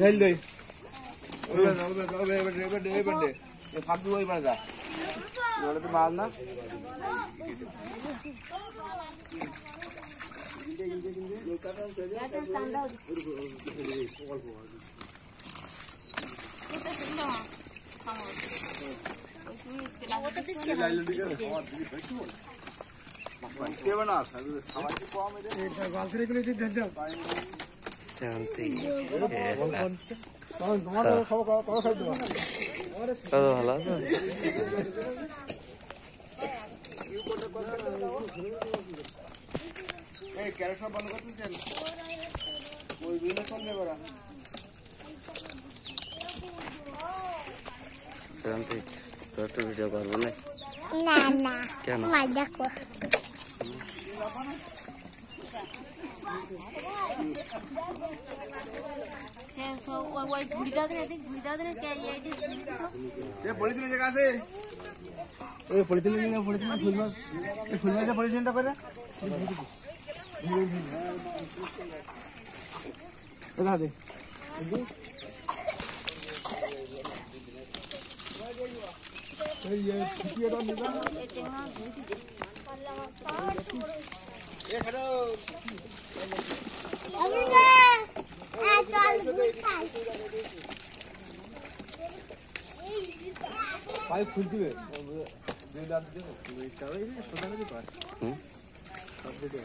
ঢেল দই ফাঁকু ওই পারে যা। ওটা তো মাল না। কেবে না খাবার কম এদের শান্তি তোমার খাবার খাবার কত ভালো আছে এই ক্যারেক্টার বন্ধ করতেছেন ওই দুইটা সঙ্গে করা শান্তি তো একটু ভিডিও করব না না। না কেন দেখো वो घुड़दा दे दे घुड़दा दे क्या ये ये पॉलिथीन जगह से ए पॉलिथीन लेने पॉलिथीन फूल में ये फूल में से पॉलिथीन टा करे इधर दे ये ये तो निकाल ये खड़ा Hayır kulübü mü? Düğünlerde değil mi? Kulübü işte. Şuradan ne diyor? Hı? Kulübü diyor.